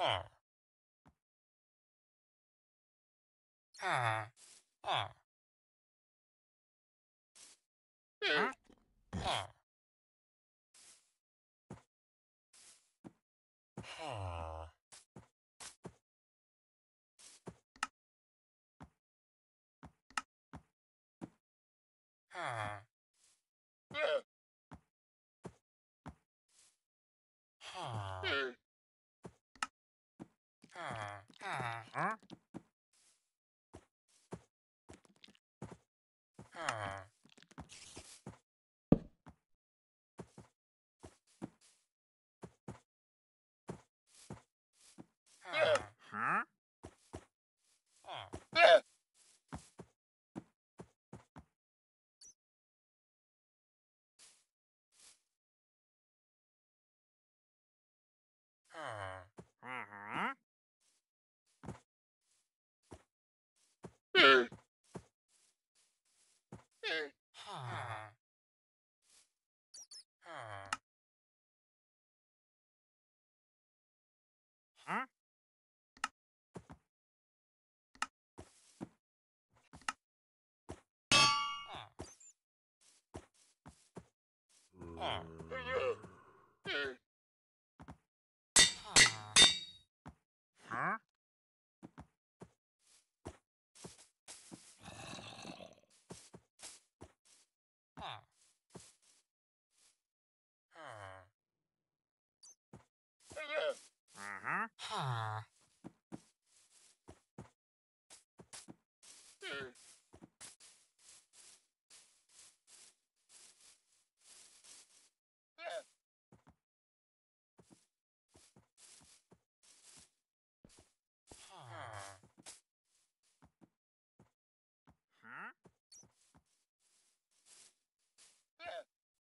ah R R R R Huh. 아, 아, 어? Huh? Huh. Huh.